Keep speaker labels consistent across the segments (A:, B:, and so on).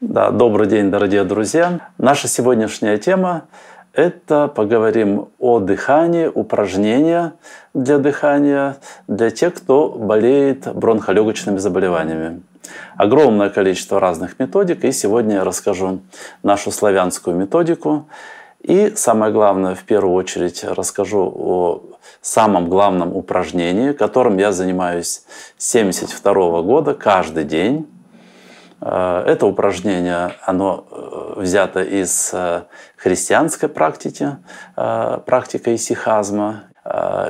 A: Да, добрый день, дорогие друзья. Наша сегодняшняя тема – это поговорим о дыхании, упражнения для дыхания для тех, кто болеет бронхолегочными заболеваниями. Огромное количество разных методик, и сегодня я расскажу нашу славянскую методику. И самое главное, в первую очередь, расскажу о самом главном упражнении, которым я занимаюсь с 1972 года каждый день. Э, это упражнение, оно э, взято из э, христианской практики, практика исихазма.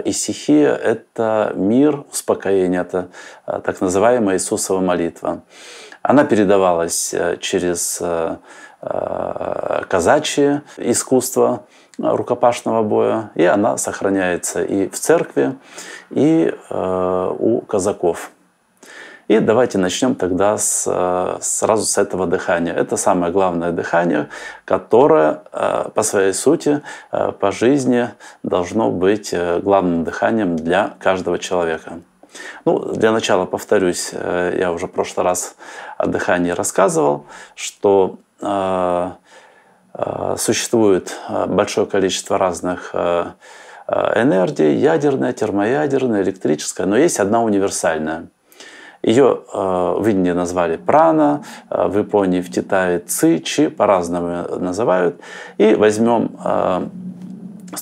A: Исихия – это мир, успокоение, это так называемая Иисусова молитва. Она передавалась через казачье искусство рукопашного боя, и она сохраняется и в церкви, и у казаков. И давайте начнем тогда с, э, сразу с этого дыхания. Это самое главное дыхание, которое э, по своей сути, э, по жизни должно быть главным дыханием для каждого человека. Ну, для начала повторюсь, я уже в прошлый раз о дыхании рассказывал, что существует большое количество разных энергий, ядерная, термоядерная, электрическая, но есть одна универсальная. Ее э, в Индии назвали прана, э, в Японии, в Китае ци, чи, по-разному называют. И возьмем, э,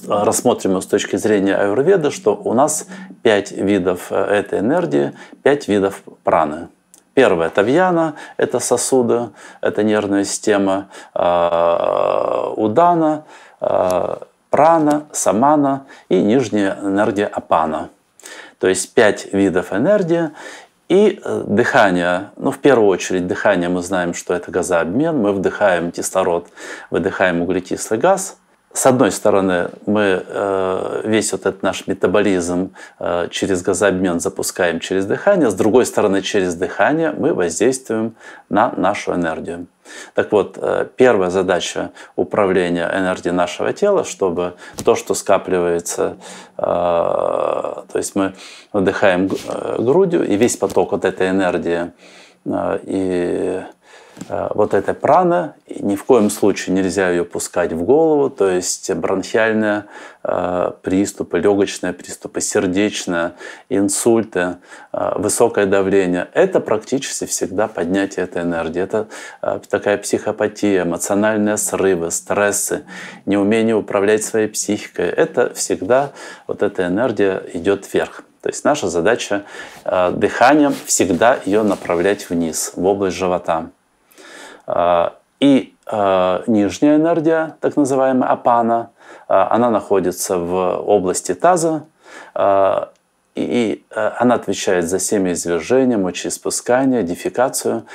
A: рассмотрим с точки зрения аюрведа, что у нас пять видов этой энергии, пять видов праны. Первое – это вьяна, это сосуды, это нервная система, удана, прана, самана и нижняя энергия апана. То есть пять видов энергии, и э, дыхание, ну в первую очередь дыхание. Мы знаем, что это газообмен, мы вдыхаем кислород, выдыхаем углекислый газ. С одной стороны, мы э, весь вот этот наш метаболизм э, через газообмен запускаем через дыхание, с другой стороны, через дыхание мы воздействуем на нашу энергию. Так вот, э, первая задача управления энергией нашего тела, чтобы то, что скапливается, то есть мы вдыхаем э, грудью, и весь поток вот этой энергии и вот эта прана, ни в коем случае нельзя ее пускать в голову, то есть бронхиальные э, приступы, легочные приступы, сердечные, инсульты, э, высокое давление. Это практически всегда поднятие этой энергии. Это такая психопатия, эмоциональные срывы, стрессы, неумение управлять своей психикой. Это всегда вот эта энергия идет вверх. То есть наша задача дыханием всегда ее направлять вниз, в область живота. А, и а, нижняя энергия, так называемая апана, а, она находится в области таза, и она отвечает за семяизвержение, мочеиспускание, дефекацию.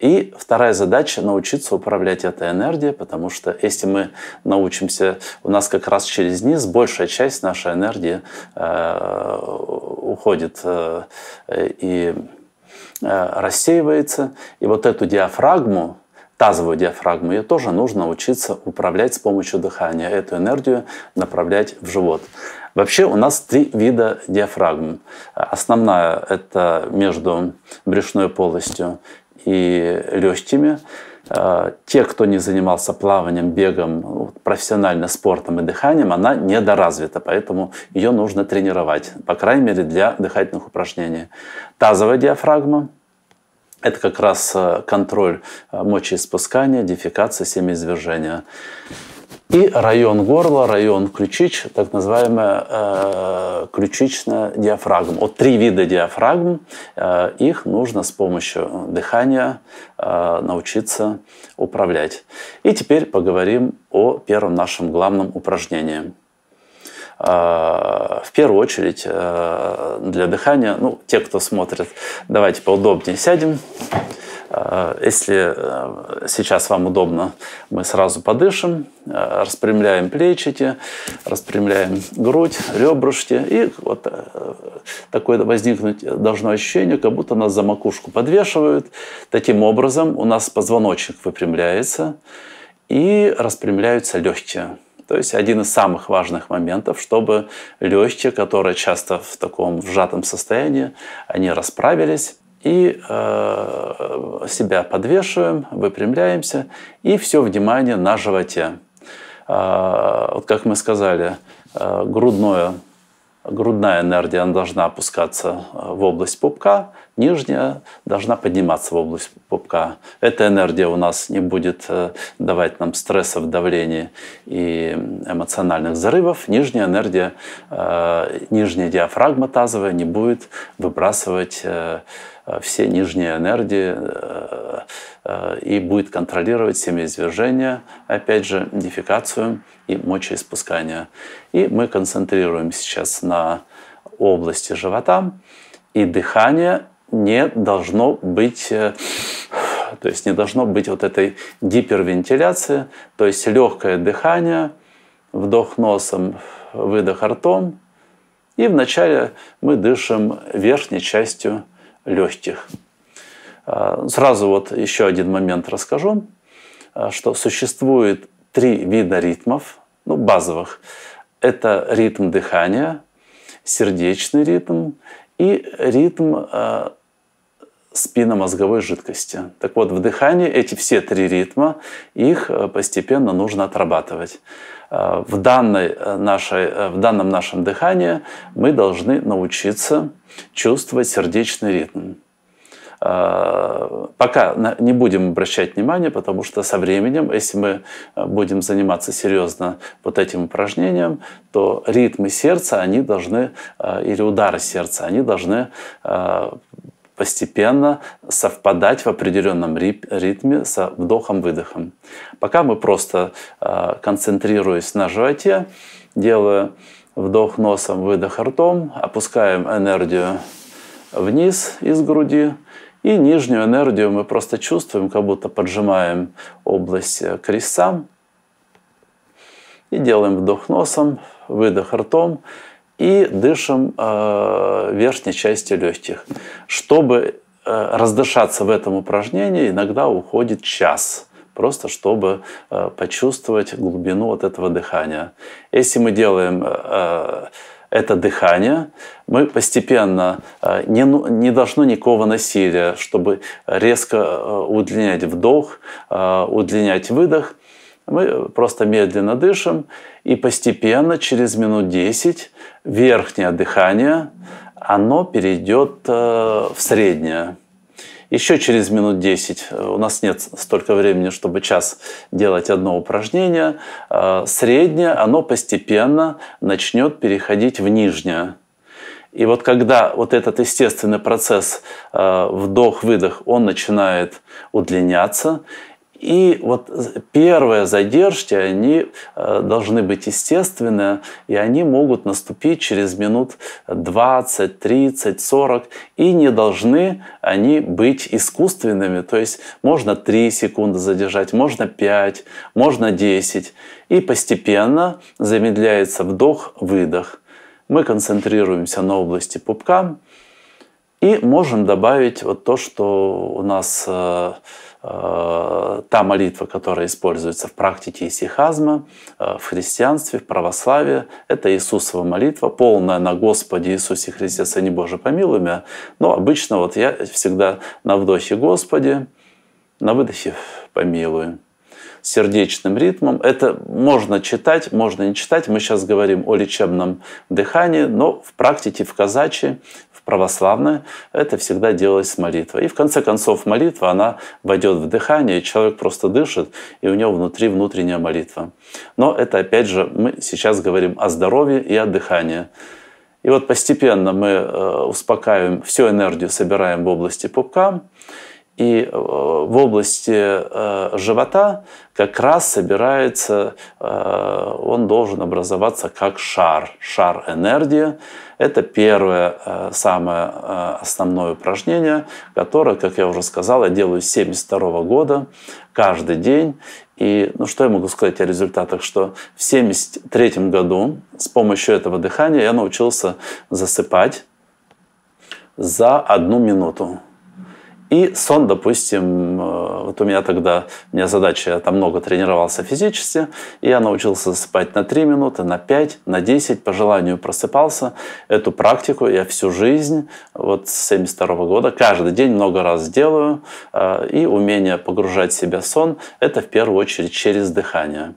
A: И вторая задача – научиться управлять этой энергией, потому что если мы научимся, у нас как раз через низ большая часть нашей энергии э, уходит э, и э, рассеивается. И вот эту диафрагму, тазовую диафрагму, ее тоже нужно учиться управлять с помощью дыхания, эту энергию направлять в живот. Вообще у нас три вида диафрагм. Основная – это между брюшной полостью и легкими. Те, кто не занимался плаванием, бегом, профессионально спортом и дыханием, она недоразвита, поэтому ее нужно тренировать, по крайней мере для дыхательных упражнений. Тазовая диафрагма – это как раз э, контроль э, мочеиспускания, дефекации, семяизвержения. И район горла, район ключич, так называемая э, ключичная диафрагма. Вот три вида диафрагм, э, их нужно с помощью дыхания э, научиться управлять. И теперь поговорим о первом нашем главном упражнении. Э, в первую очередь э, для дыхания, ну, те, кто смотрит, давайте поудобнее сядем. Э, если сейчас вам удобно, мы сразу подышим, распрямляем плечики, распрямляем грудь, ребрышки. И вот такое возникнуть должно ощущение, как будто нас за макушку подвешивают. Таким образом у нас позвоночник выпрямляется и распрямляются легкие. То есть один из самых важных моментов, чтобы легкие, которые часто в таком сжатом состоянии, они расправились. и э, себя подвешиваем, выпрямляемся, и все внимание на животе. Э, вот как мы сказали, э, грудное грудная энергия она должна опускаться э, в область пупка, нижняя должна подниматься в область пупка. Эта энергия у нас не будет э, давать нам стрессов, давления и эмоциональных взрывов. Нижняя энергия, э, нижняя диафрагма тазовая не будет выбрасывать все нижние энергии и будет контролировать семяизвержение, опять же, дефекацию и мочеиспускание. И мы концентрируем сейчас на области живота, и дыхание не должно быть, э, то есть не должно быть вот этой гипервентиляции, то есть легкое дыхание, вдох носом, выдох ртом, и вначале мы дышим верхней частью легких. А, сразу вот еще один момент расскажу, а, что существует три вида ритмов, ну, базовых. Это ритм дыхания, сердечный ритм и ритм э, спинномозговой жидкости. Так вот, в дыхании эти все три ритма, их э, постепенно нужно отрабатывать. Э, в, данной э, нашей, в данном нашем дыхании мы должны научиться чувствовать сердечный ритм. Пока не будем обращать внимание, потому что со временем, если мы будем заниматься серьезно вот этим упражнением, то ритмы сердца, они должны, или удары сердца, они должны постепенно совпадать в определенном ритме со вдохом-выдохом. Пока мы просто концентрируясь на животе, делая вдох носом, выдох ртом, опускаем энергию вниз из груди, и нижнюю энергию мы просто чувствуем, как будто поджимаем область э, крестца. И делаем вдох носом, выдох ртом и дышим э, верхней части легких. Чтобы э, раздышаться в этом упражнении, иногда уходит час просто чтобы э, почувствовать глубину вот этого дыхания. Если мы делаем э, это дыхание. Мы постепенно, э, не, ну, не должно никакого насилия, чтобы резко э, удлинять вдох, э, удлинять выдох. Мы просто медленно дышим и постепенно, через минут 10, верхнее дыхание, оно перейдет в среднее. Еще через минут 10, э, у нас нет столько времени, чтобы час делать одно упражнение, э, среднее, оно постепенно начнет переходить в нижнее. И вот когда вот этот естественный процесс э, вдох-выдох, он начинает удлиняться, и вот первые задержки, они э, должны быть естественные, и они могут наступить через минут 20, 30, 40, и не должны они быть искусственными. То есть можно 3 секунды задержать, можно 5, можно 10. И постепенно замедляется вдох-выдох. Мы концентрируемся на области пупка и можем добавить вот то, что у нас э, та молитва, которая используется в практике исихазма, э, в христианстве, в православии, это Иисусова молитва, полная на Господе Иисусе Христе, Сыне Божий, помилуй меня. Но обычно вот я всегда на вдохе Господи, на выдохе помилуй сердечным ритмом. Это можно читать, можно не читать. Мы сейчас говорим о лечебном дыхании, но в практике в казачьи православная, это всегда делалось с молитвой. И в конце концов молитва, она войдет в дыхание, и человек просто дышит, и у него внутри внутренняя молитва. Но это опять же, мы сейчас говорим о здоровье и о дыхании. И вот постепенно мы э, успокаиваем, всю энергию собираем в области пупка, и э, в области э, живота как раз собирается, э, он должен образоваться как шар, шар энергии. Это первое, самое основное упражнение, которое, как я уже сказал, я делаю с 1972 года каждый день. И ну, что я могу сказать о результатах? Что в 1973 году с помощью этого дыхания я научился засыпать за одну минуту. И сон, допустим, э, вот у меня тогда, у меня задача, я там много тренировался физически, и я научился спать на 3 минуты, на 5, на 10, по желанию просыпался. Эту практику я всю жизнь, вот с 72 года, каждый день много раз делаю, э, и умение погружать себя в сон, это в первую очередь через дыхание.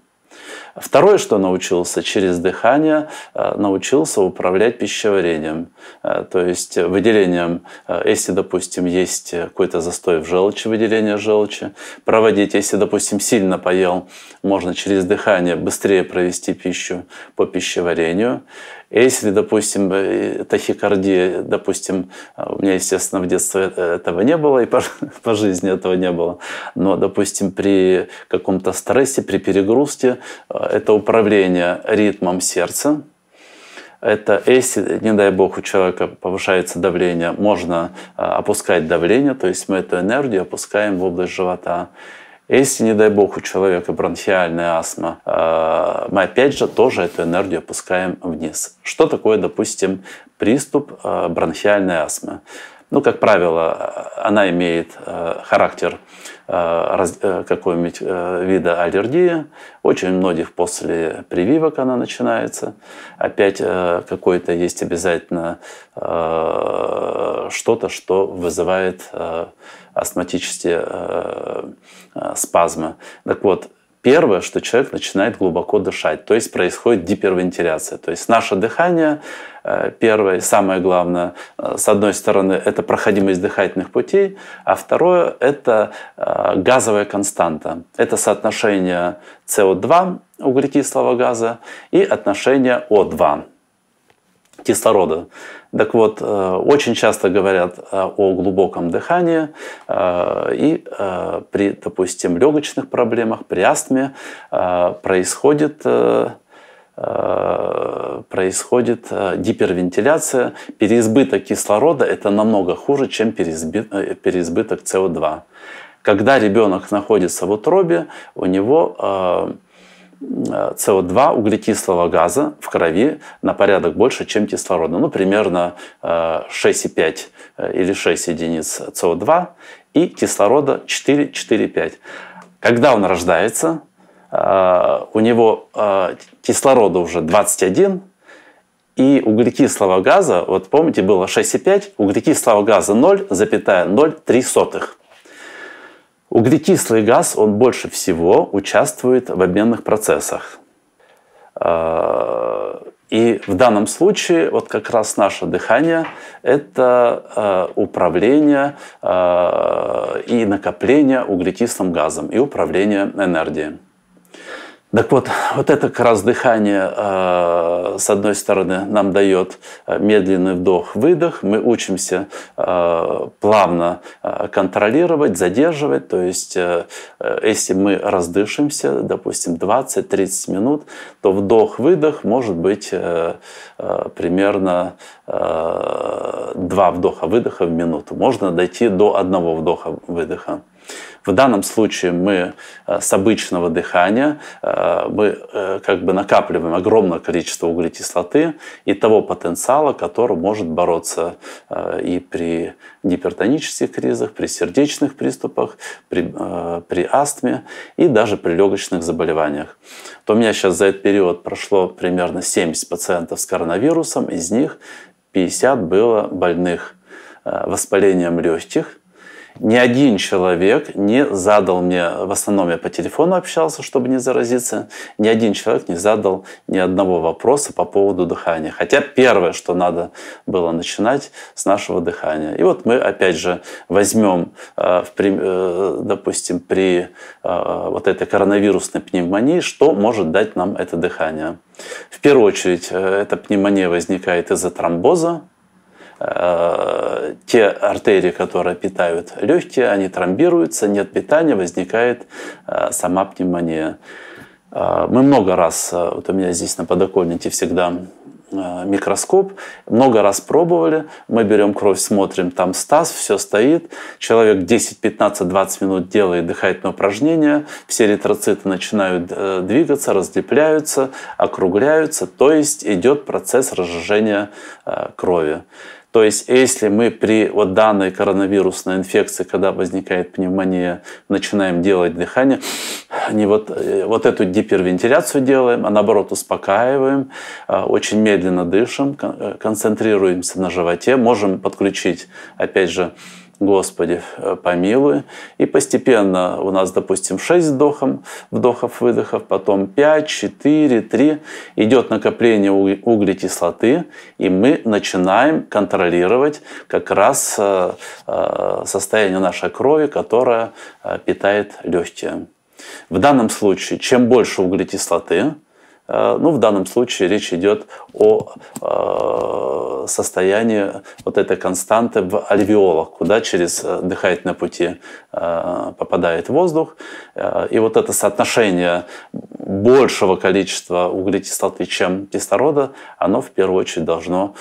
A: Второе, что научился через дыхание, э, научился управлять пищеварением. Э, то есть выделением, э, если, допустим, есть какой-то застой в желчи, выделение желчи, проводить, если, допустим, сильно поел, можно через дыхание быстрее провести пищу по пищеварению. Если, допустим, э, тахикардия, допустим, у меня, естественно, в детстве этого не было, и по, по жизни этого не было, но, допустим, при каком-то стрессе, при перегрузке, э, это управление ритмом сердца, это если, не дай бог, у человека повышается давление, можно э, опускать давление, то есть мы эту энергию опускаем в область живота. Если, не дай бог, у человека бронхиальная астма, э, мы опять же тоже эту энергию опускаем вниз. Что такое, допустим, приступ э, бронхиальной астмы? Ну, как правило, она имеет э, характер какого-нибудь вида аллергии. Очень многих после прививок она начинается. Опять какое-то есть обязательно что-то, что вызывает астматические э, э, спазмы. Так вот, первое, что человек начинает глубоко дышать, то есть происходит гипервентиляция. То есть наше дыхание, э, первое, самое главное, с одной стороны, это проходимость дыхательных путей, а второе – это газовая константа. Это соотношение СО2, углекислого газа, и отношение О2, кислорода. Так вот, э, очень часто говорят э, о глубоком дыхании, э, и при, допустим, легочных проблемах, при астме происходит происходит гипервентиляция. Переизбыток кислорода – это намного хуже, чем переизбыток СО2. Когда ребенок находится в утробе, у него СО2, углекислого газа в крови на порядок больше, чем кислорода. Ну, примерно 6,5 э, э, или 6 единиц СО2 и кислорода 4,4,5. Когда он рождается, э, у него кислорода уже 21, и углекислого газа, вот помните, было 6,5, углекислого газа 0,03. Углекислый газ, он больше всего участвует в обменных процессах. А, и в данном случае вот как раз наше дыхание – это а, управление а, и накопление углекислым газом и управление энергией. Так вот, вот это как раз дыхание, э, с одной стороны, нам дает э, медленный вдох-выдох. Мы учимся э, плавно контролировать, задерживать. То есть, если мы раздышимся, допустим, 20-30 минут, то вдох-выдох может быть примерно два вдоха-выдоха в минуту. Можно дойти до одного вдоха-выдоха. В данном случае мы э, с обычного дыхания э, мы э, как бы накапливаем огромное количество углекислоты и того потенциала, который может бороться и при гипертонических кризах, при сердечных приступах, при, при астме и даже при легочных заболеваниях. То у меня сейчас за этот период прошло примерно 70 пациентов с коронавирусом, из них 50 было больных воспалением легких, ни один человек не задал мне, в основном я по телефону общался, чтобы не заразиться, ни один человек не задал ни одного вопроса по поводу дыхания. Хотя первое, что надо было начинать с нашего дыхания. И вот мы опять же возьмем, э, э, допустим, при э, вот этой коронавирусной пневмонии, что может дать нам это дыхание. В первую очередь, эта пневмония возникает из-за тромбоза, те артерии, которые питают легкие, они тромбируются, нет питания, возникает э, сама пневмония. Э, мы много раз, вот у меня здесь на подоконнике всегда микроскоп, много раз пробовали, мы берем кровь, смотрим, там стаз, все стоит, человек 10, 15, 20 минут делает дыхательное упражнение, все эритроциты начинают двигаться, разлепляются, округляются, то есть идет процесс разжижения крови. То есть, если мы при вот данной коронавирусной инфекции, когда возникает пневмония, начинаем делать дыхание, не вот, э, вот эту гипервентиляцию делаем, а наоборот успокаиваем, а, очень медленно дышим, э, концентрируемся на животе, можем подключить, опять же, Господи, э, помилуй. И постепенно у нас, допустим, 6 вдохов, вдохов, выдохов, потом 5, 4, 3. Идет накопление углекислоты, и мы начинаем контролировать как раз э, э, состояние нашей крови, которая питает легкие. В данном случае, чем больше углекислоты, ну, в данном случае речь идет о э, состоянии вот этой константы в альвеолах, куда через э, дыхательные пути попадает воздух. И вот это соотношение большего количества углекислоты, чем кислорода, оно в первую очередь должно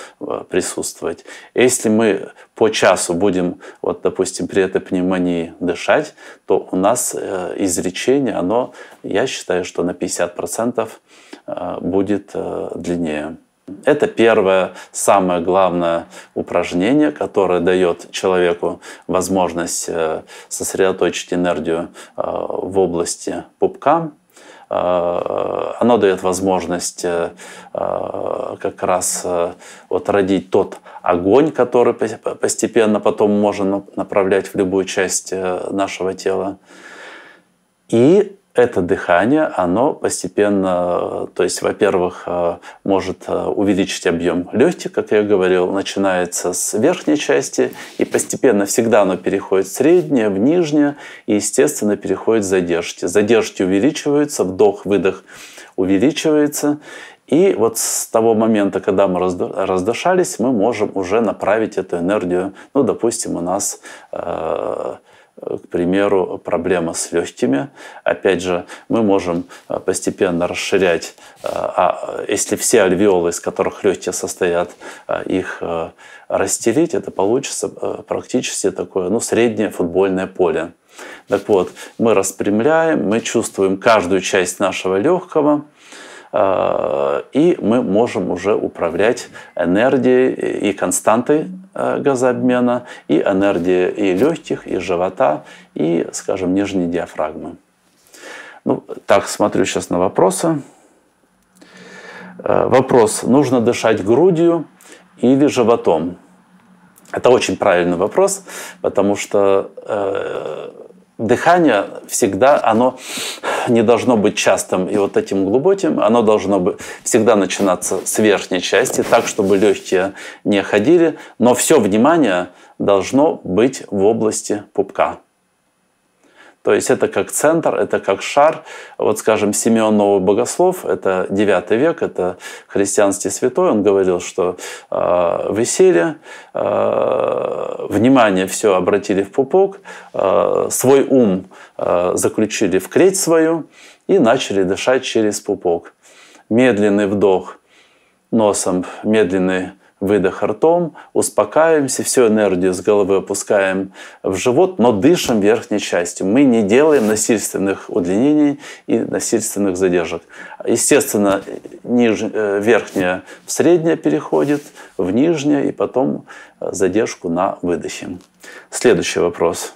A: присутствовать. Если мы по часу будем, вот, допустим, при этой пневмонии дышать, то у нас изречение, оно, я считаю, что на 50% Э, будет э, длиннее. Это первое, самое главное упражнение, которое дает человеку возможность э, сосредоточить энергию в области пупка. Оно дает возможность как раз вот родить тот огонь, который постепенно потом можно направлять в любую часть нашего тела. И это дыхание, оно постепенно, то есть, во-первых, э, может э, увеличить объем легких, как я говорил, начинается с верхней части, и постепенно всегда оно переходит в среднее, в нижнее, и, естественно, переходит в задержки. Задержки увеличиваются, вдох, выдох увеличивается, и вот с того момента, когда мы раздышались, мы можем уже направить эту энергию, ну, допустим, у нас э, к примеру, проблема с легкими. Опять же, мы можем э, постепенно расширять, э, а если все альвеолы, из которых легкие состоят, э, их расстелить, это получится практически такое ну, среднее футбольное поле. Так вот, мы распрямляем, мы чувствуем каждую часть нашего легкого, и мы можем уже управлять энергией и константой Э, газообмена, и энергия и легких, и живота, и, скажем, нижней диафрагмы. Ну, так, смотрю сейчас на вопросы. Э, вопрос, нужно дышать грудью или животом? Это очень правильный вопрос, потому что э, дыхание всегда, оно не должно быть частым и вот этим глубоким, оно должно быть всегда начинаться с верхней части, так, чтобы легкие не ходили, но все внимание должно быть в области пупка. То есть это как центр, это как шар. Вот, скажем, Симеон Новый Богослов, это 9 век, это христианский святой, он говорил, что э, веселье, э, внимание все обратили в пупок, э, свой ум э, заключили в клеть свою и начали дышать через пупок. Медленный вдох носом, медленный выдох ртом, успокаиваемся, всю энергию с головы опускаем в живот, но дышим верхней частью. Мы не делаем насильственных удлинений и насильственных задержек. Естественно, ниже, э, верхняя в среднее переходит, в нижнее, и потом э, задержку на выдохе. Следующий вопрос.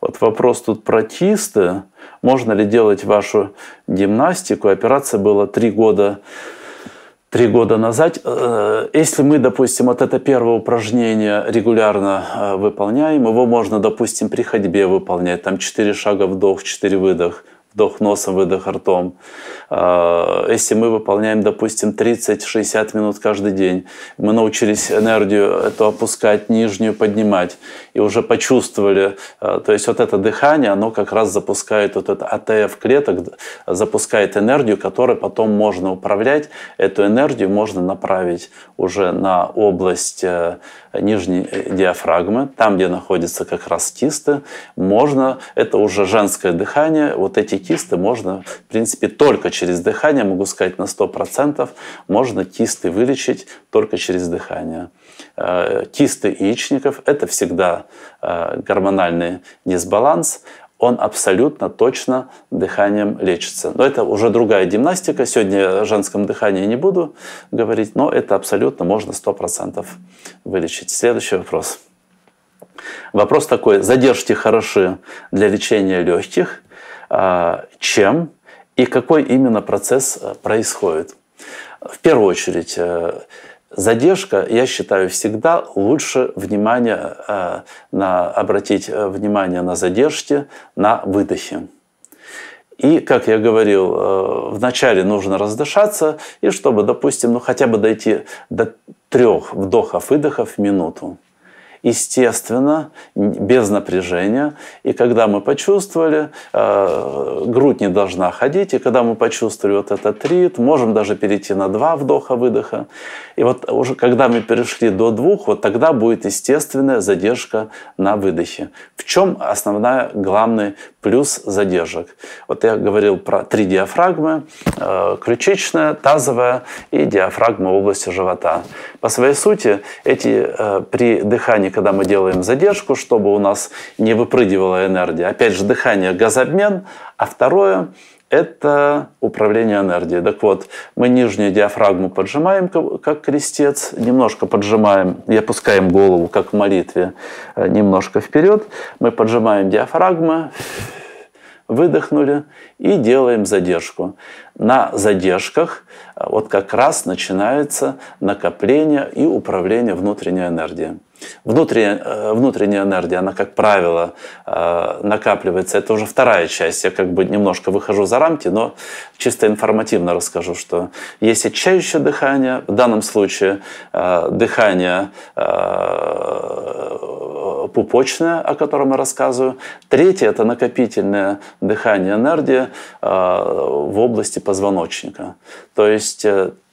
A: Вот вопрос тут про кисты. Можно ли делать вашу гимнастику? Операция была три года три года назад. Э, если мы, допустим, вот это первое упражнение регулярно э, выполняем, его можно, допустим, при ходьбе выполнять, там 4 шага вдох, 4 выдох, вдох носом, выдох ртом. А, если мы выполняем, допустим, 30-60 минут каждый день, мы научились энергию эту опускать, нижнюю поднимать, и уже почувствовали, а, то есть вот это дыхание, оно как раз запускает вот это АТФ клеток, запускает энергию, которой потом можно управлять. Эту энергию можно направить уже на область э, нижней э, диафрагмы, там, где находятся как раз кисты. Можно, это уже женское дыхание, вот эти кисты можно, в принципе, только через дыхание, могу сказать на 100%, можно кисты вылечить только через дыхание. Э, кисты яичников – это всегда э, гормональный дисбаланс. он абсолютно точно дыханием лечится. Но это уже другая гимнастика. Сегодня о женском дыхании не буду говорить, но это абсолютно можно 100% вылечить. Следующий вопрос. Вопрос такой. Задержки хороши для лечения легких. А, чем и какой именно процесс э, происходит? В первую очередь, э, задержка, я считаю, всегда лучше внимание, э, на, обратить внимание на задержки, на выдохе. И, как я говорил, вначале нужно раздышаться, и чтобы, допустим, ну, хотя бы дойти до трех вдохов-выдохов в минуту естественно, без напряжения. И когда мы почувствовали, э, грудь не должна ходить, и когда мы почувствовали вот этот ритм, можем даже перейти на два вдоха-выдоха. И вот уже когда мы перешли до двух, вот тогда будет естественная задержка на выдохе. В чем основная, главный плюс задержек? Вот я говорил про три диафрагмы, э, ключичная, тазовая и диафрагма в области живота. По своей сути, эти э, при дыхании, когда мы делаем задержку, чтобы у нас не выпрыгивала энергия, опять же, дыхание, газообмен, а второе это управление энергией. Так вот, мы нижнюю диафрагму поджимаем, как крестец, немножко поджимаем и опускаем голову, как в молитве, э, немножко вперед. Мы поджимаем диафрагму, выдохнули и делаем задержку. На задержках э, вот как раз начинается накопление и управление внутренней энергией. Внутренняя, э, внутренняя энергия, она, как правило, э, накапливается. Это уже вторая часть. Я как бы немножко выхожу за рамки, но чисто информативно расскажу, что есть очищающее дыхание. В данном случае э, дыхание пупочное, о котором я рассказываю. Третье – это накопительное дыхание, энергия в области позвоночника. То есть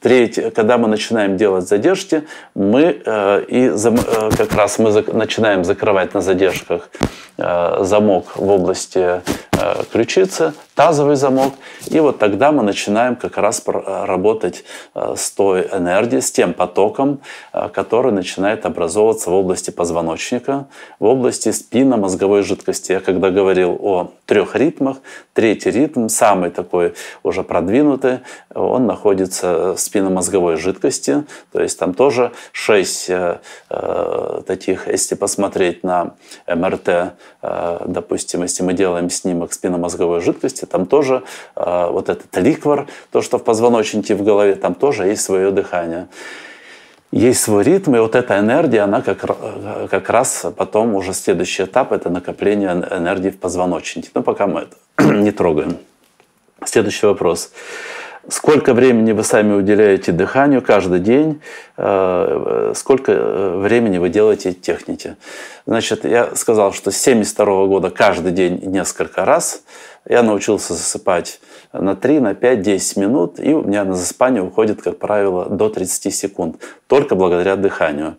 A: Третье, когда мы начинаем делать задержки, мы э, и зам, э, как раз мы зак, начинаем закрывать на задержках замок в области э, ключицы, тазовый замок, и вот тогда мы начинаем как раз работать э, с той энергией, с тем потоком, э, который начинает образовываться в области позвоночника, в области спинномозговой жидкости. Я когда говорил о трех ритмах, третий ритм, самый такой уже продвинутый, он находится в спинномозговой жидкости, то есть там тоже 6 э, э, таких, если посмотреть на МРТ, э, допустим, если мы делаем снимок спинномозговой жидкости, там тоже э, вот этот ликвор, то, что в позвоночнике в голове, там тоже есть свое дыхание есть свой ритм, и вот эта энергия, она как, э, как раз потом уже следующий этап – это накопление энергии в позвоночнике. Но пока мы это не трогаем. Следующий вопрос. Сколько времени вы сами уделяете дыханию каждый день? Э, сколько э, времени вы делаете техники? Значит, я сказал, что с 1972 года каждый день несколько раз я научился засыпать на 3, на 5, 10 минут, и у меня на засыпание уходит, как правило, до 30 секунд, только благодаря дыханию.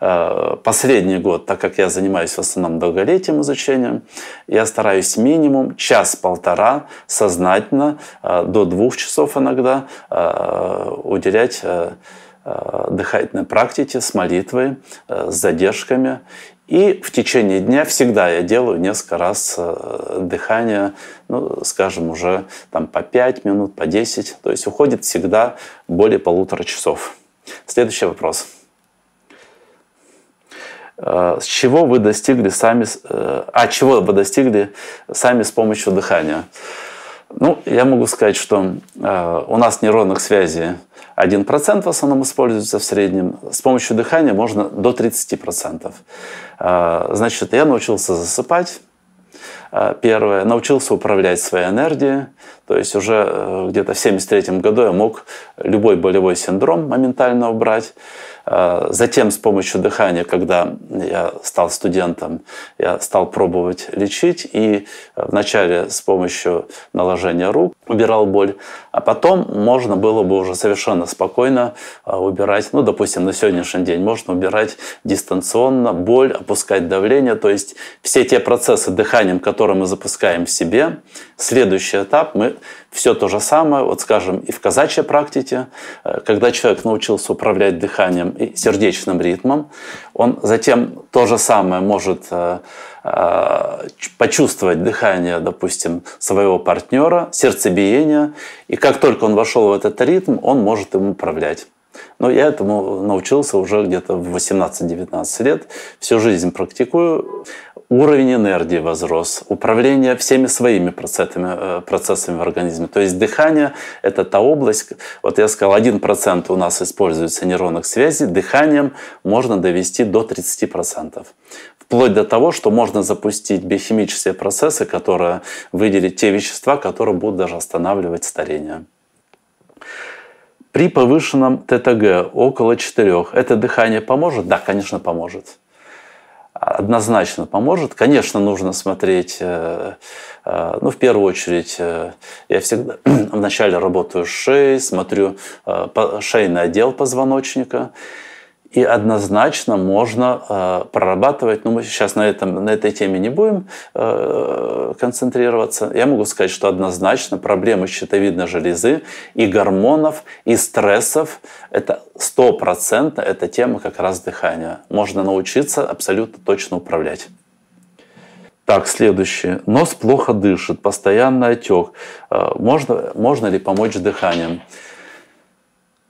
A: Э, последний год, так как я занимаюсь в основном долголетием изучением, я стараюсь минимум час-полтора сознательно, э, до двух часов иногда, э, уделять дыхательной практике с молитвой, с задержками. И в течение дня всегда я делаю несколько раз дыхание, ну, скажем, уже там по 5 минут, по 10. То есть уходит всегда более полутора часов. Следующий вопрос. Э, с чего вы достигли сами, э, а чего вы достигли сами с помощью дыхания? Ну, я могу сказать, что э, у нас нейронных связей 1% в основном используется в среднем. С помощью дыхания можно до 30%. Значит, я научился засыпать, первое, научился управлять своей энергией. То есть уже где-то в 1973 году я мог любой болевой синдром моментально убрать. Э, затем с помощью дыхания, когда я стал студентом, я стал пробовать лечить. И вначале с помощью наложения рук убирал боль, а потом можно было бы уже совершенно спокойно э, убирать, ну, допустим, на сегодняшний день можно убирать дистанционно боль, опускать давление, то есть все те процессы дыханием, которые мы запускаем в себе, следующий этап мы все то же самое, вот скажем, и в казачьей практике, э, когда человек научился управлять дыханием и сердечным ритмом, он затем то же самое может э, почувствовать дыхание, допустим, своего партнера, сердцебиение, и как только он вошел в этот ритм, он может им управлять. Но я этому научился уже где-то в 18-19 лет. Всю жизнь практикую. Уровень энергии возрос, управление всеми своими процессами, э, процессами в организме. То есть дыхание – это та область, вот я сказал, 1% у нас используется нейронных связей, дыханием можно довести до 30%. Вплоть до того, что можно запустить биохимические процессы, которые выделят те вещества, которые будут даже останавливать старение. При повышенном ТТГ около 4 это дыхание поможет? Да, конечно, поможет. Однозначно поможет. Конечно, нужно смотреть, э, э, ну, в первую очередь, э, я всегда вначале работаю с шеей, смотрю шейный отдел позвоночника, и однозначно можно э, прорабатывать, ну мы сейчас на, этом, на этой теме не будем э, концентрироваться, я могу сказать, что однозначно проблемы щитовидной железы и гормонов, и стрессов, это стопроцентно, это тема как раз дыхания. Можно научиться абсолютно точно управлять. Так, следующее. Нос плохо дышит, постоянно отек. Э, можно, можно ли помочь дыханием?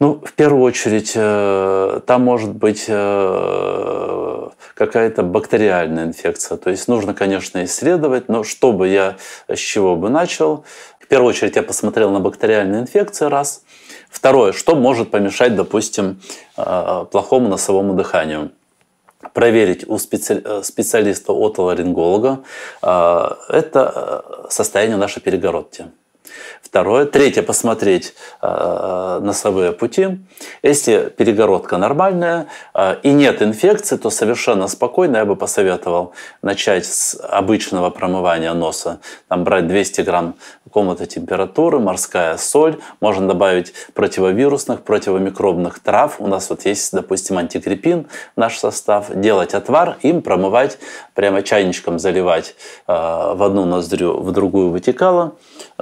A: Ну, в первую очередь, э, там может быть э, какая-то бактериальная инфекция. То есть нужно, конечно, исследовать, но чтобы я с чего бы начал, в первую очередь я посмотрел на бактериальные инфекции раз. Второе, что может помешать, допустим, э, плохому носовому дыханию проверить у специалиста отоларинголога это состояние нашей перегородки. Второе. Третье. Посмотреть э, носовые пути. Если перегородка нормальная э, и нет инфекции, то совершенно спокойно я бы посоветовал начать с обычного промывания носа. Там брать 200 грамм комнаты температуры, морская соль. Можно добавить противовирусных, противомикробных трав. У нас вот есть, допустим, антикрепин, наш состав. Делать отвар, им промывать, прямо чайничком заливать э, в одну ноздрю, в другую вытекало.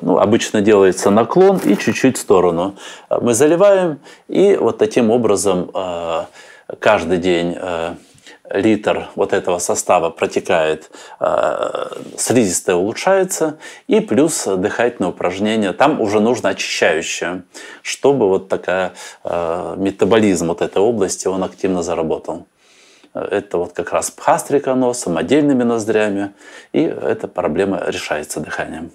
A: Ну, обычно делается наклон и чуть-чуть в сторону. Мы заливаем, и вот таким образом э, каждый день э, литр вот этого состава протекает, э, слизистая улучшается, и плюс дыхательное упражнение. Там уже нужно очищающее, чтобы вот такая метаболизм вот этой области, он активно заработал. Это вот как раз пхастрика носом, отдельными ноздрями, и эта проблема решается дыханием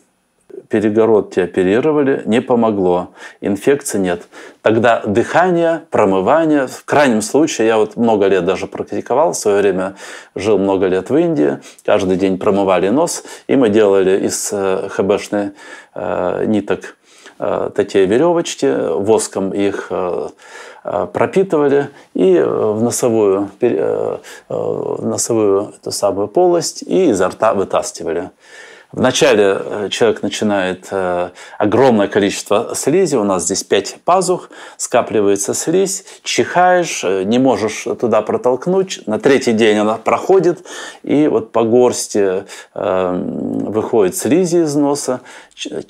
A: перегородки оперировали, не помогло, инфекции нет. Тогда дыхание, промывание, в крайнем случае, я вот много лет даже практиковал, в свое время жил много лет в Индии, каждый день промывали нос, и мы делали из э, хбшной э, ниток э, такие веревочки, воском их э, э пропитывали и в носовую, э, в носовую эту самую полость и изо рта вытаскивали. Вначале э, человек начинает э, огромное количество слизи, у нас здесь 5 пазух, скапливается слизь, чихаешь, э, не можешь туда протолкнуть, на третий день она проходит, и вот по горсти выходит слизи из носа,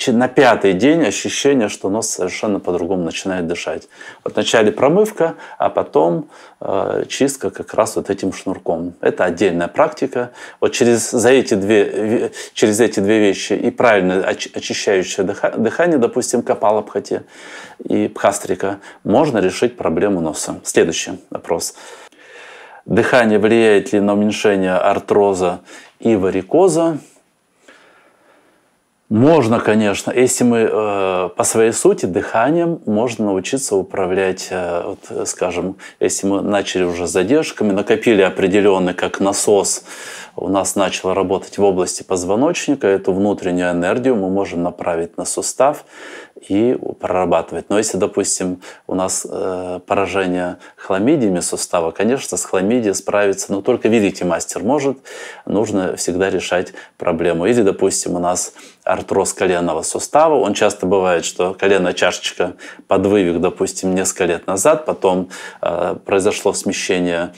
A: на пятый день ощущение, что нос совершенно по-другому начинает дышать. Вот вначале промывка, а потом э, чистка как раз вот этим шнурком. Это отдельная практика. Вот через, за эти две, через эти две вещи и правильное очищающее дыхание, допустим, капалабхати и пхастрика, можно решить проблему носа. Следующий вопрос. Дыхание влияет ли на уменьшение артроза и варикоза? Можно, конечно, если мы э, по своей сути дыханием можно научиться управлять, э, вот, скажем, если мы начали уже с задержками, накопили определенный как насос, у нас начал работать в области позвоночника, эту внутреннюю энергию мы можем направить на сустав, и прорабатывать. Но если, допустим, у нас э, поражение хламидиями сустава, конечно, с хламидией справиться, но только великий мастер может, нужно всегда решать проблему. Или, допустим, у нас артроз коленного сустава, он часто бывает, что коленная чашечка подвывик, допустим, несколько лет назад, потом э, произошло смещение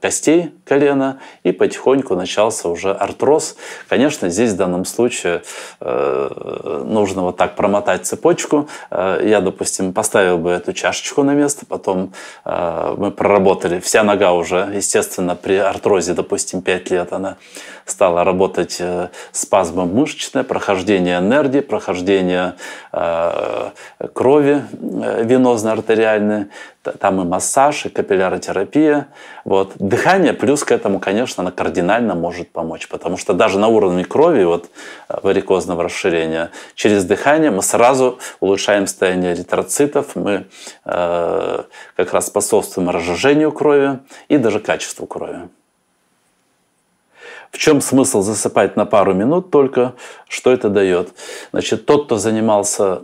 A: костей колена, и потихоньку начался уже артроз. Конечно, здесь в данном случае э, нужно вот так промотать цепочку. Я, допустим, поставил бы эту чашечку на место, потом мы проработали. Вся нога уже, естественно, при артрозе, допустим, 5 лет, она стала работать спазмом мышечное, прохождение энергии, прохождение крови венозно-артериальной, там и массаж, и капилляротерапия. Вот. Дыхание плюс к этому, конечно, она кардинально может помочь, потому что даже на уровне крови, вот э, варикозного расширения, через дыхание мы сразу улучшаем состояние эритроцитов, мы э, как раз способствуем разжижению крови и даже качеству крови. В чем смысл засыпать на пару минут только? Что это дает? Значит, тот, кто занимался,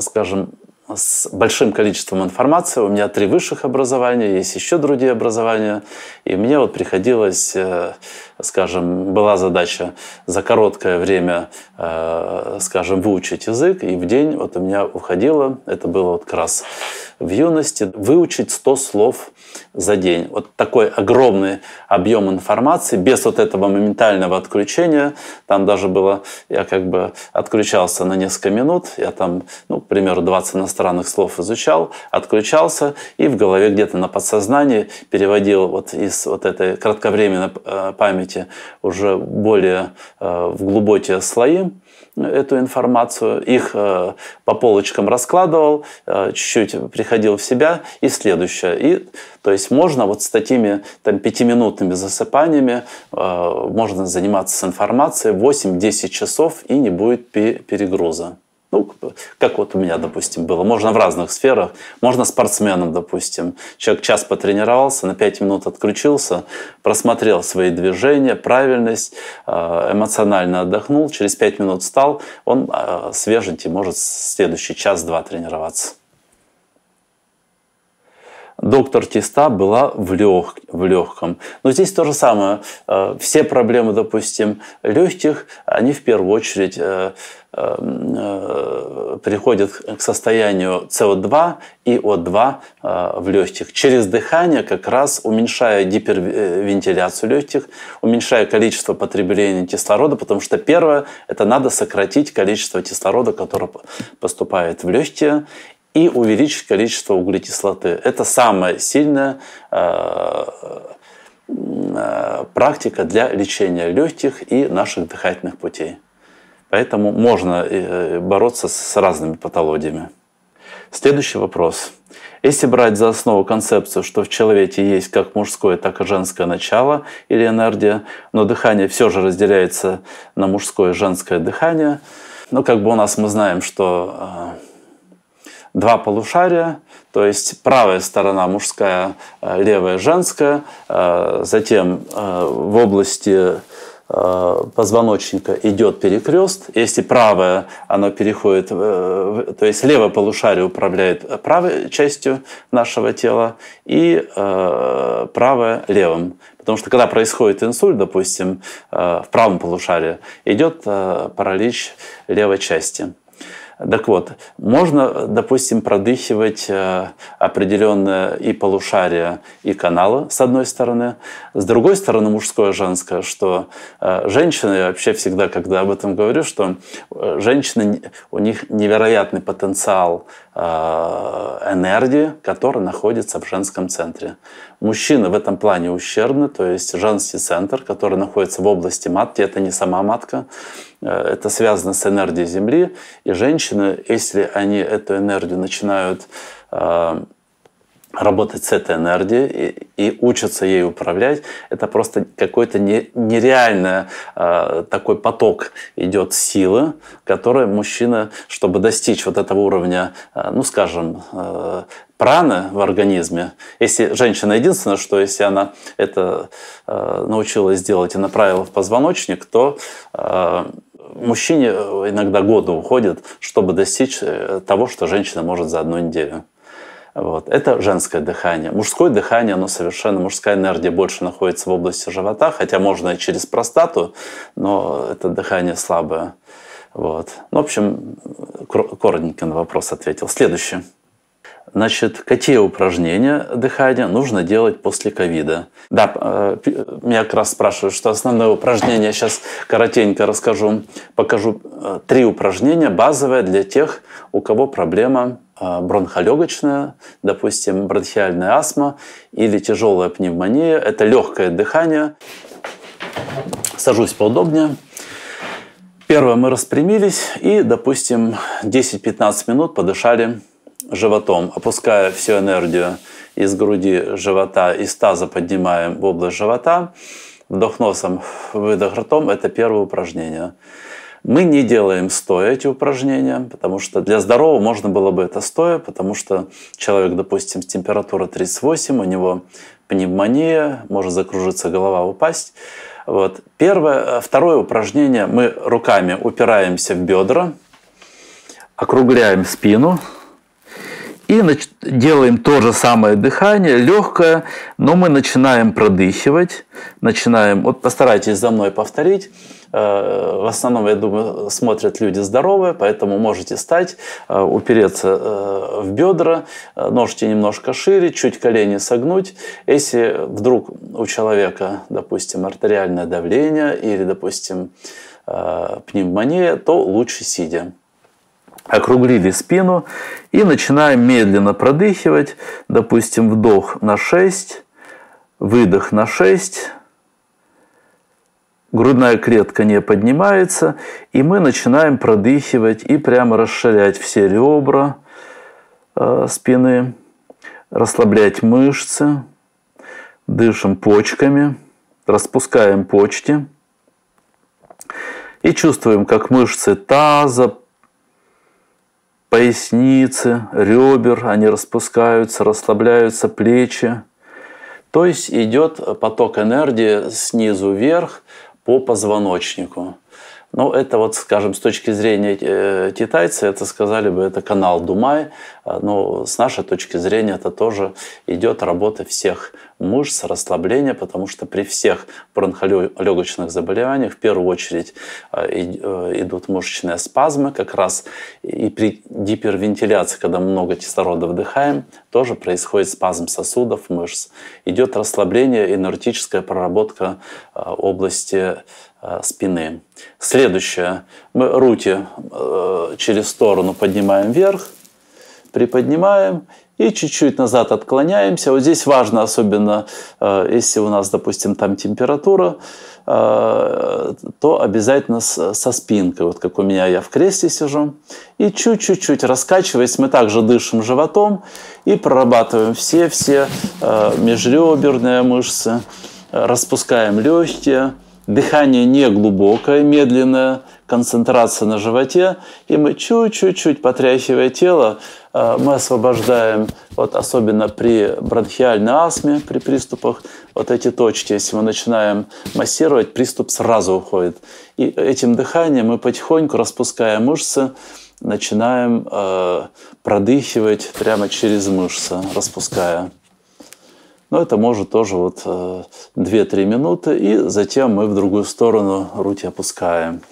A: скажем, с большим количеством информации. У меня три высших образования, есть еще другие образования. И мне вот приходилось, э, скажем, была задача за короткое время, э, скажем, выучить язык. И в день вот у меня уходило, это было вот как раз в юности, выучить 100 слов за день. Вот такой огромный объем информации, без вот этого моментального отключения. Там даже было, я как бы отключался на несколько минут, я там, ну, к примеру, 20 иностранных слов изучал, отключался и в голове где-то на подсознании переводил вот из вот этой кратковременной э, памяти уже более э, в глубокие слои эту информацию, их э, по полочкам раскладывал, э, чуть-чуть приходил в себя и следующее. И, то есть можно вот с такими там, пятиминутными засыпаниями э, можно заниматься с информацией 8-10 часов и не будет перегруза. Как вот у меня, допустим, было. Можно в разных сферах. Можно спортсменом, допустим. Человек час потренировался, на 5 минут отключился, просмотрел свои движения, правильность, э, эмоционально отдохнул, через 5 минут встал, он э, свеженький, может следующий час-два тренироваться доктор Тиста была в, лег, в легком. Но здесь то же самое. Э, все проблемы, допустим, легких, они в первую очередь э, э, приходят к состоянию СО2 и О2 в легких. Через дыхание как раз уменьшая гипервентиляцию легких, уменьшая количество потребления кислорода, потому что первое, это надо сократить количество кислорода, которое поступает в легкие, и увеличить количество углекислоты. Это самая сильная э, э, практика для лечения легких и наших дыхательных путей. Поэтому можно э, бороться с разными патологиями. Следующий вопрос. Если брать за основу концепцию, что в человеке есть как мужское, так и женское начало или энергия, но дыхание все же разделяется на мужское и женское дыхание, ну как бы у нас мы знаем, что два полушария, то есть правая сторона мужская, э, левая женская, э, затем э, в области позвоночника идет перекрест. Если правое, оно переходит, то есть левое полушарие управляет правой частью нашего тела и правое левым. Потому что когда происходит инсульт, допустим, в правом полушарии, идет паралич левой части. Так вот, можно, допустим, продыхивать э, определенные и полушария, и каналы, с одной стороны. С другой стороны, мужское женское, что э, женщины, я вообще всегда, когда об этом говорю, что э, женщины, у них невероятный потенциал энергии, который находится в женском центре. Мужчины в этом плане ущербны, то есть женский центр, который находится в области матки, это не сама матка, Э, это связано с энергией Земли, и женщины, если они эту энергию начинают э, работать с этой энергией и, и учатся ей управлять, это просто какой-то не, нереальный э, такой поток идет силы, который мужчина, чтобы достичь вот этого уровня, э, ну скажем, э, праны в организме, если женщина единственное, что если она это э, научилась делать и направила в позвоночник, то э, мужчине иногда годы уходят, чтобы достичь э, того, что женщина может за одну неделю. Вот. Это женское дыхание. Мужское дыхание, оно совершенно, мужская энергия больше находится в области живота, хотя можно и через простату, но это дыхание слабое. Вот. Ну, в общем, коротенько на вопрос ответил. Следующее. Значит, какие упражнения дыхания нужно делать после ковида? Да, э, меня как раз спрашивают, что основное упражнение, сейчас коротенько расскажу, покажу э, три упражнения базовые для тех, у кого проблема бронхолегочная, допустим, бронхиальная астма или тяжелая пневмония. Это легкое дыхание. Сажусь поудобнее. Первое, мы распрямились и, допустим, 10-15 минут подышали животом, опуская всю энергию из груди, живота, из таза поднимаем в область живота. Вдох носом, выдох ртом – это первое упражнение. Мы не делаем стоя эти упражнения, потому что для здорового можно было бы это стоя, потому что человек, допустим, с температурой 38, у него пневмония, может закружиться голова, упасть. Вот. Первое, второе упражнение, мы руками упираемся в бедра, округляем спину, и делаем то же самое дыхание, легкое, но мы начинаем продыхивать, начинаем, вот постарайтесь за мной повторить, э, в основном, я думаю, смотрят люди здоровые, поэтому можете стать, э, упереться э, в бедра, ножки немножко шире, чуть колени согнуть. Если вдруг у человека, допустим, артериальное давление или, допустим, пневмония, то лучше сидя округлили спину и начинаем медленно продыхивать. Допустим, вдох на 6, выдох на 6, грудная клетка не поднимается, и мы начинаем продыхивать и прямо расширять все ребра э, спины, расслаблять мышцы, дышим почками, распускаем почки. И чувствуем, как мышцы таза, поясницы, ребер, они распускаются, расслабляются плечи. То есть идет поток энергии снизу вверх по позвоночнику. Ну, это вот, скажем, с точки зрения э, китайцев, это сказали бы, это канал Думай, а, но с нашей точки зрения это тоже идет работа всех мышц, расслабление, потому что при всех бронхолегочных заболеваниях в первую очередь а, э, идут мышечные спазмы, как раз и при гипервентиляции, когда много кислорода вдыхаем, тоже происходит спазм сосудов, мышц. Идет расслабление, энергетическая проработка а, области Э, спины. Следующее. Мы руки э, через сторону поднимаем вверх, приподнимаем и чуть-чуть назад отклоняемся. Вот здесь важно, особенно э, если у нас, допустим, там температура, то обязательно со спинкой, вот как у меня, я в кресле сижу. И чуть-чуть раскачиваясь, мы также дышим животом и прорабатываем все-все межреберные мышцы, распускаем легкие, Дыхание не глубокое, медленное, концентрация на животе, и мы чуть-чуть, потряхивая тело, э, мы освобождаем, вот особенно при бронхиальной астме, при приступах, вот эти точки, если мы начинаем массировать, приступ сразу уходит. И этим дыханием мы потихоньку, распуская мышцы, начинаем э, продыхивать прямо через мышцы, распуская. Но это может тоже вот 2-3 э, минуты, и затем мы в другую сторону руки опускаем.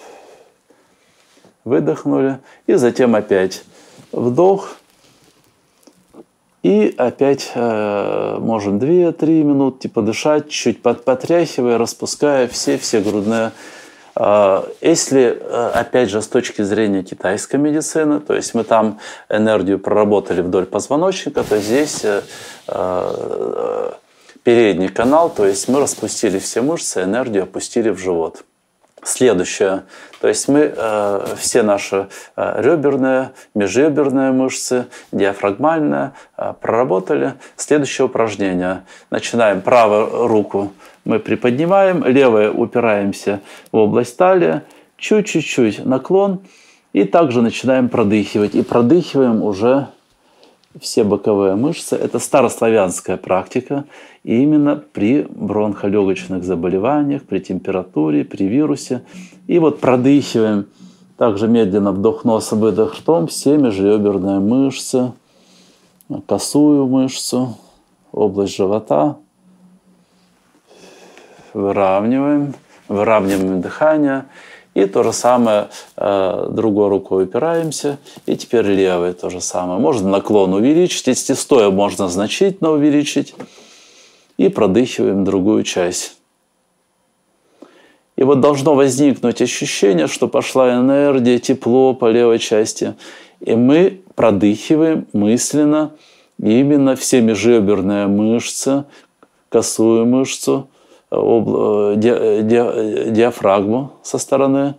A: Выдохнули, и затем опять вдох, и опять э, можем 2-3 минуты подышать, чуть потряхивая, распуская все-все грудные э, если, э, опять же, с точки зрения китайской медицины, то есть мы там энергию проработали вдоль позвоночника, то здесь Э, передний канал, то есть мы распустили все мышцы, энергию опустили в живот. Следующее, то есть мы э, все наши э, реберные, межреберные мышцы, диафрагмальные э, проработали. Следующее упражнение. Начинаем правую руку мы приподнимаем, левой упираемся в область талии, чуть-чуть наклон, и также начинаем продыхивать. И продыхиваем уже все боковые мышцы. Это старославянская практика. И именно при бронхолегочных заболеваниях, при температуре, при вирусе. И вот продыхиваем также медленно вдох носа, выдох ртом, все межреберные мышцы, косую мышцу, область живота. Выравниваем, выравниваем дыхание. И то же самое э, другой рукой упираемся. И теперь левой то же самое. Можно наклон увеличить. Если стоя, можно значительно увеличить. И продыхиваем другую часть. И вот должно возникнуть ощущение, что пошла энергия, тепло по левой части. И мы продыхиваем мысленно именно все межреберные мышцы, косую мышцу, диафрагму со стороны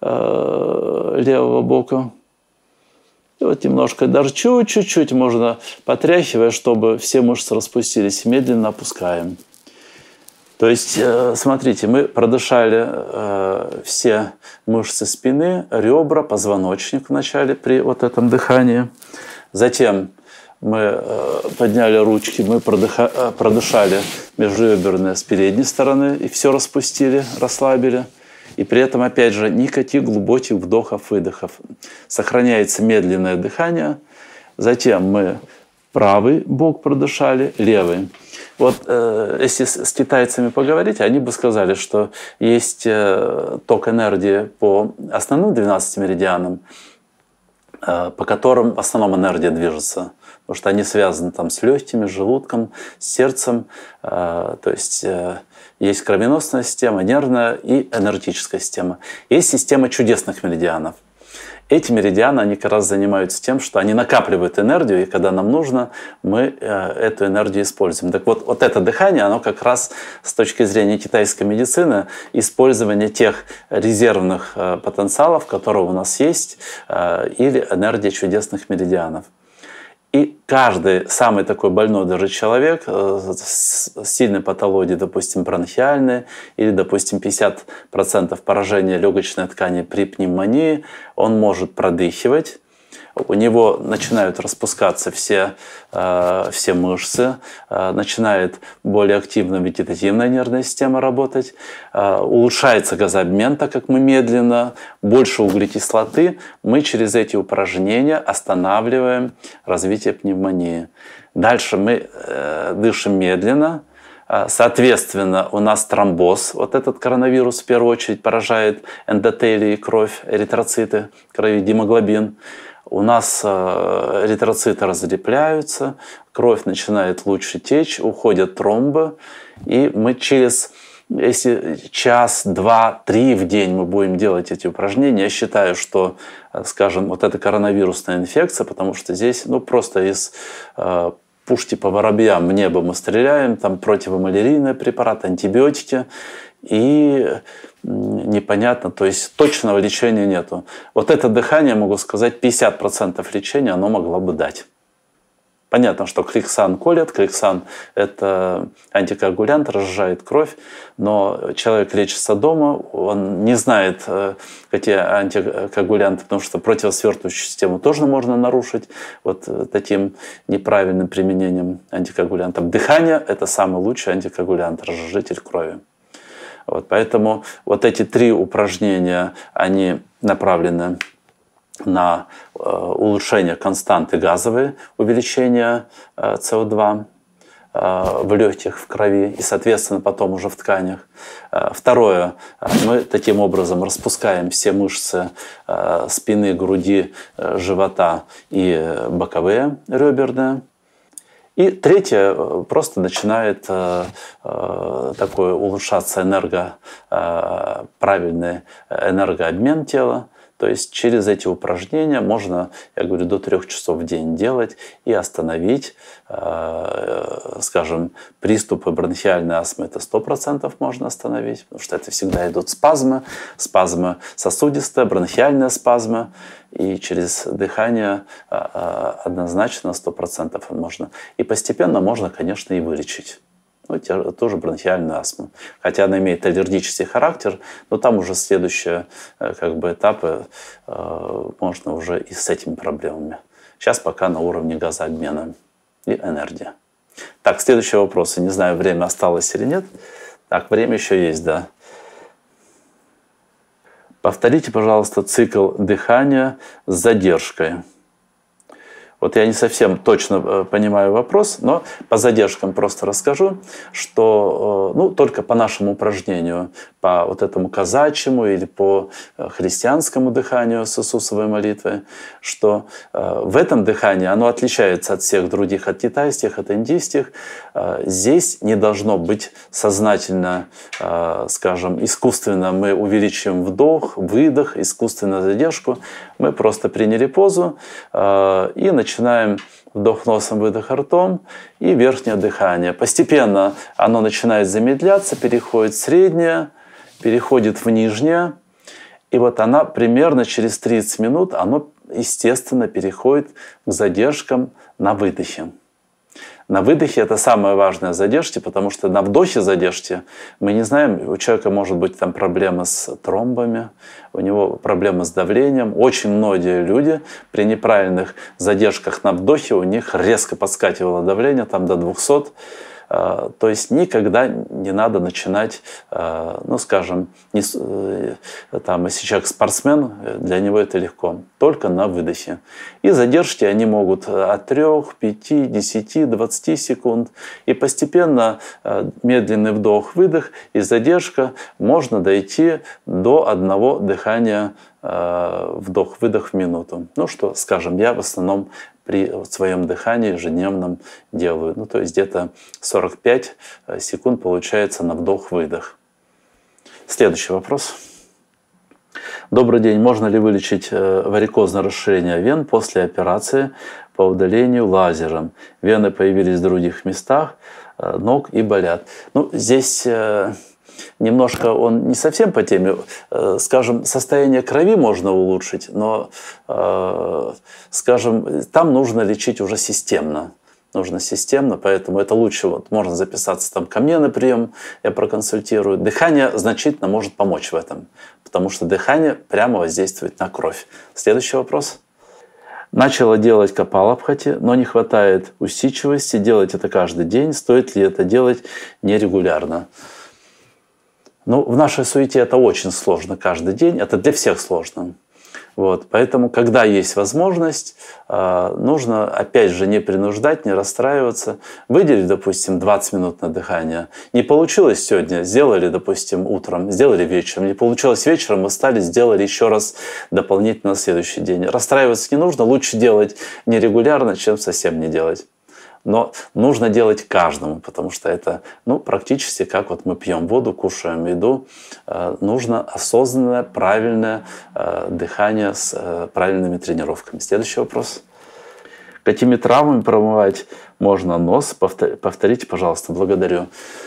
A: э, левого бока. И вот немножко, даже чуть-чуть можно потряхивая, чтобы все мышцы распустились. Медленно опускаем. То есть, э, смотрите, мы продышали э, все мышцы спины, ребра, позвоночник вначале при вот этом дыхании. Затем мы э, подняли ручки, мы э, продышали межреберные с передней стороны и все распустили, расслабили. И при этом, опять же, никаких глубоких вдохов-выдохов. Сохраняется медленное дыхание. Затем мы правый бок продышали, левый. Вот э, если с китайцами поговорить, они бы сказали, что есть э, ток энергии по основным 12 меридианам, э, по которым в основном энергия движется потому что они связаны там с легкими, с желудком, с сердцем. Э, то есть э, есть кровеносная система, нервная и энергетическая система. Есть система чудесных меридианов. Эти меридианы, они как раз занимаются тем, что они накапливают энергию, и когда нам нужно, мы э, эту энергию используем. Так вот, вот это дыхание, оно как раз с точки зрения китайской медицины, использование тех резервных потенциалов, которые у нас есть, или энергия чудесных меридианов. И каждый самый такой больной даже человек э, с сильной патологией, допустим, бронхиальной, или, допустим, 50% поражения легочной ткани при пневмонии, он может продыхивать, у него начинают распускаться все, э, все мышцы, э, начинает более активно вегетативная нервная система работать, э, улучшается газообмен, так как мы медленно, больше углекислоты, мы через эти упражнения останавливаем развитие пневмонии. Дальше мы дышим медленно, Соответственно, у нас тромбоз, вот этот коронавирус в первую очередь поражает эндотелии, кровь, эритроциты, крови, гемоглобин у нас э, эритроциты разлепляются, кровь начинает лучше течь, уходят тромбы, и мы через если час, два, три в день мы будем делать эти упражнения, я считаю, что, э, скажем, вот эта коронавирусная инфекция, потому что здесь ну, просто из э, пушки по воробьям в небо мы стреляем, там противомалярийные препараты, антибиотики, и непонятно, то есть точного лечения нету. Вот это дыхание, могу сказать, 50% лечения оно могло бы дать. Понятно, что кликсан колет, кликсан – это антикоагулянт, разжижает кровь, но человек лечится дома, он не знает, э, какие антикоагулянты, потому что противосвертывающую систему тоже можно нарушить вот э, таким неправильным применением антикоагулянтов. Дыхание – это самый лучший антикоагулянт, разжижитель крови. Вот, поэтому вот эти три упражнения, они направлены на э, улучшение константы газовой, увеличение э, СО2 э, в легких, в крови и, соответственно, потом уже в тканях. Второе, мы таким образом распускаем все мышцы спины, груди, живота и боковые реберные. И третье, э, просто начинает э, э, такой улучшаться энерго, э, правильный энергообмен тела. То есть через эти упражнения можно, я говорю, до трех часов в день делать и остановить, э, скажем, приступы бронхиальной астмы. Это сто процентов можно остановить, потому что это всегда идут спазмы, спазмы сосудистые, бронхиальные спазмы. И через дыхание э, э, однозначно сто процентов можно. И постепенно можно, конечно, и вылечить тоже бронхиальная астма. Хотя она имеет аллергический характер, но там уже следующие э, как бы, этапы э, можно уже и с этими проблемами. Сейчас пока на уровне газообмена и энергии. Так, следующий вопрос. Не знаю, время осталось или нет. Так, время еще есть, да. Повторите, пожалуйста, цикл дыхания с задержкой. Вот я не совсем точно э, понимаю вопрос, но по задержкам просто расскажу, что э, ну, только по нашему упражнению по вот этому казачьему или по э, христианскому дыханию с Иисусовой молитвой, что э, в этом дыхании оно отличается от всех других, от китайских, от индийских. Э, здесь не должно быть сознательно, скажем, искусственно мы увеличиваем вдох, выдох, искусственную задержку. Мы просто приняли позу и начинаем вдох носом, выдох ртом и верхнее дыхание. Постепенно оно начинает замедляться, переходит в среднее, переходит в нижнее, и вот она примерно через 30 минут, оно естественно переходит к задержкам на выдохе. На выдохе это самое важное задержьте, потому что на вдохе задержьте. Мы не знаем, у человека может быть там проблема с тромбами, у него проблема с давлением. Очень многие люди при неправильных задержках на вдохе у них резко подскакивало давление там до 200 а, то есть никогда не надо начинать, а, ну скажем, не, э, там, если человек спортсмен, для него это легко, только на выдохе. И задержки они могут от 3, 5, 10, 20 секунд. И постепенно медленный вдох-выдох и задержка можно дойти до одного дыхания вдох-выдох в минуту. Ну что, скажем, я в основном при своем дыхании ежедневном делаю. Ну, то есть где-то 45 э, секунд получается на вдох-выдох. Следующий вопрос. Добрый день. Можно ли вылечить э, варикозное расширение вен после операции по удалению лазером? Вены появились в других местах э, ног и болят. Ну, здесь немножко он не совсем по теме. Э, скажем, состояние крови можно улучшить, но, э, скажем, там нужно лечить уже системно. Нужно системно, поэтому это лучше. Вот можно записаться там ко мне на прием, я проконсультирую. Дыхание значительно может помочь в этом, потому что дыхание прямо воздействует на кровь. Следующий вопрос. Начала делать капалабхати, но не хватает усидчивости делать это каждый день. Стоит ли это делать нерегулярно? Ну, в нашей суете это очень сложно каждый день, это для всех сложно. Вот, поэтому, когда есть возможность, э, нужно, опять же, не принуждать, не расстраиваться, выделить, допустим, 20 минут на дыхание. Не получилось сегодня, сделали, допустим, утром, сделали вечером. Не получилось вечером, мы стали, сделали еще раз дополнительно на следующий день. Расстраиваться не нужно, лучше делать нерегулярно, чем совсем не делать. Но нужно делать каждому, потому что это ну, практически как вот мы пьем воду, кушаем еду. Э, нужно осознанное, правильное э, дыхание с э, правильными тренировками. Следующий вопрос. Какими травмами промывать можно нос? Повторите, пожалуйста, благодарю.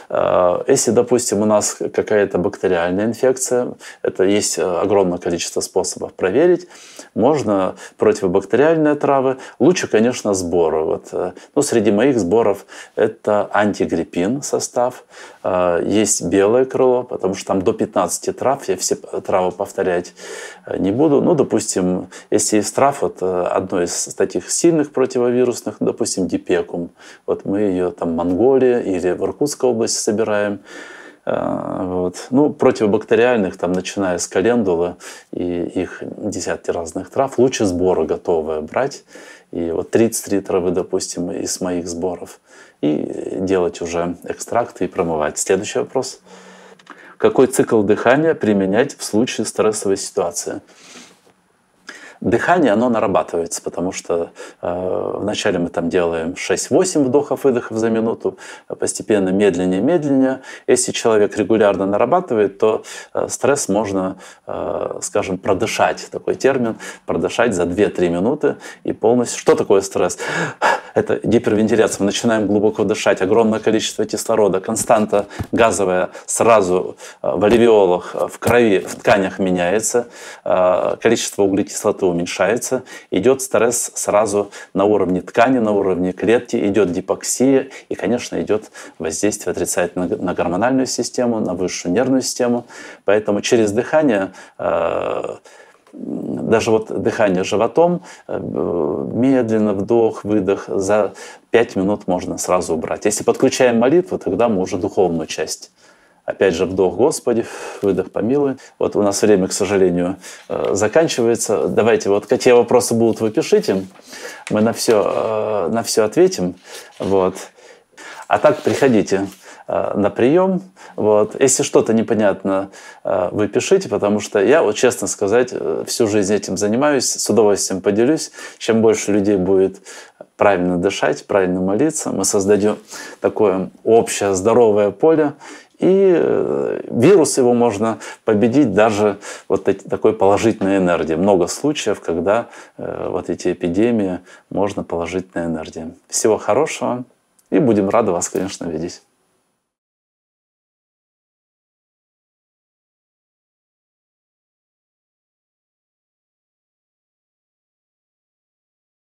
A: А, если, допустим, у нас какая-то бактериальная инфекция, это есть огромное количество способов проверить. Можно противобактериальные травы. Лучше, конечно, сборы. Вот, э, ну, среди моих сборов это антигриппин состав. А, есть белое крыло, потому что там до 15 трав. Я все травы повторять э, не буду. Ну, допустим, если из трав, вот э, одно из таких сильных противовирусных, допустим, дипекум, вот мы ее там в Монголии или в Иркутской области собираем. Вот. Ну, противобактериальных, там, начиная с календулы и их десятки разных трав, лучше сборы готовые брать. И вот 33 травы, допустим, из моих сборов. И делать уже экстракты и промывать. Следующий вопрос. Какой цикл дыхания применять в случае стрессовой ситуации? Дыхание, оно нарабатывается, потому что э, вначале мы там делаем 6-8 вдохов-выдохов за минуту, постепенно медленнее-медленнее. Если человек регулярно нарабатывает, то э, стресс можно, э, скажем, продышать, такой термин, продышать за 2-3 минуты и полностью. Что такое стресс? Это гипервентиляция. Мы начинаем глубоко дышать, огромное количество кислорода, константа газовая сразу э, в альвеолах, э, в крови, в тканях меняется, э, количество углекислоты уменьшается, идет стресс сразу на уровне ткани, на уровне клетки, идет гипоксия. И, конечно, идет воздействие отрицательно на гормональную систему, на высшую нервную систему. Поэтому через дыхание даже вот дыхание животом, э, медленно вдох, выдох, за 5 минут можно сразу убрать. Если подключаем молитву, тогда мы уже духовную часть. Опять же, вдох Господи, выдох помилуй. Вот у нас время, к сожалению, э, заканчивается. Давайте вот какие вопросы будут, вы пишите. Мы на все, э, на все ответим. Вот. А так приходите. На прием. Вот. Если что-то непонятно, вы пишите, потому что я, вот честно сказать, всю жизнь этим занимаюсь, с удовольствием поделюсь. Чем больше людей будет правильно дышать, правильно молиться, мы создадим такое общее здоровое поле, и э, вирус его можно победить даже вот такой положительной энергией. Много случаев, когда э, вот эти эпидемии можно положительной энергией. Всего хорошего и будем рады вас, конечно, видеть.